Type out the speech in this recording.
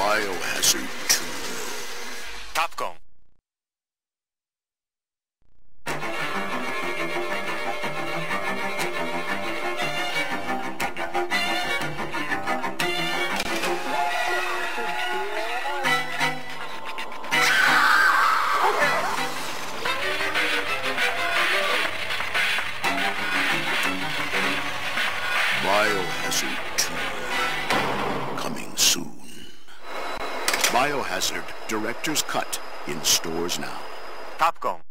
Biohazard 2. Capcom. Biohazard 2. Biohazard Director's Cut in stores now. Topcon.